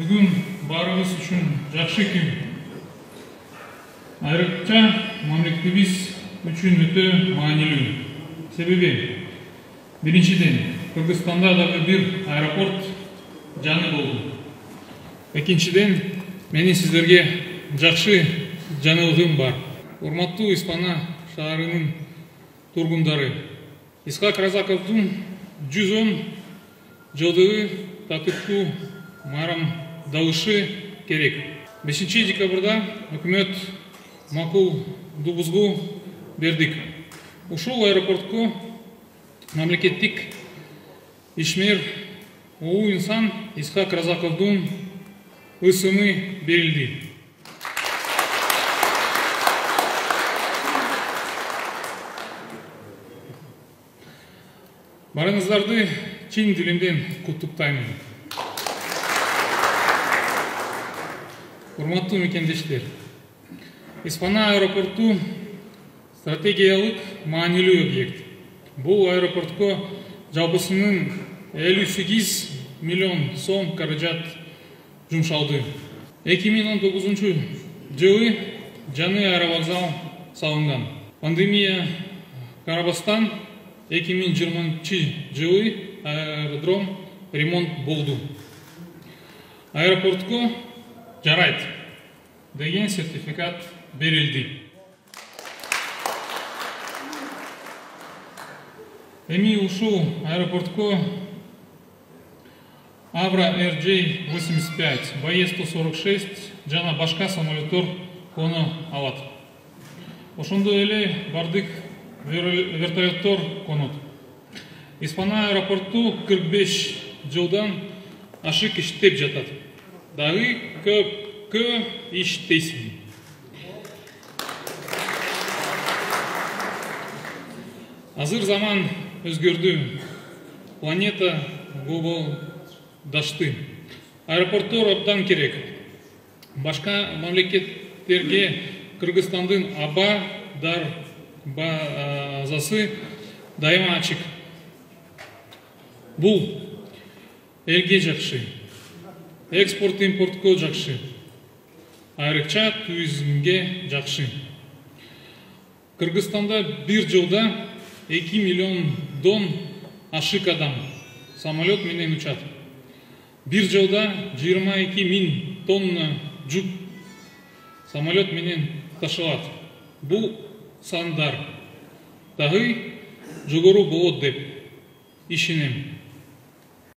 бүгүн баарыбыз үчүн жакшы күн айрыкча мамлекетибиз үчүн өтө маанилүү себеби биринчиден кыргызстанда дагы бир аэропорт жаңы болду экинчиден менин сиздерге жакшы жаңылыгым бар урматтуу испана шаарынын тургундары исхак разаковдун жүз он жылдыгы татыктуу майрамдалышы керек. Бешинчи декабрда өкмөт макулдуубузду бердик. Ушул аэропортко мамлекеттик ишмер улуу инсан исхак разаковдун ысымы берилди. Баарыңыздарды чын дилимден куттуктаймын урматтуу мекендештер испана аэропорту стратегиялык маанилүү объект. Бул аэропортко жалпысынан элүү сегиз миллион сом каражат жумшалды. эки миң он тогузунчу жылы жаңы аэровокзал салынган. Пандемия карабастан эки миң жыйырманчы жылы аэродром ремонт болду. Аэропортко жарайт деген сертификат берилди. Эми ушул аэропортко авра rj восемьдесят пять боe сто сорок шесть жана башка самолеттор коно алат. Ошондой эле бардык вертолеттор конот. Испана аэропорту кырк беш жылдан ашык иштеп жатат дагы көпкө иштейсиң азыр заман өзгөрдү. Планета глобалдашты. Аэропорттор абдан керек. Башка мамлекеттерге кыргызстандын аба дар базасы дайыма ачык. Бул элге жакшы. Экспорт импортко жакшы. Айрыкча туризмге жакшы. Кыргызстанда бир жылда эки миллиондон ашык адам самолет менен учат. Бир жылда жыйырма эки миң тонна жүк самолет менен ташылат бул сандар. Дагы жогору болот деп ишенем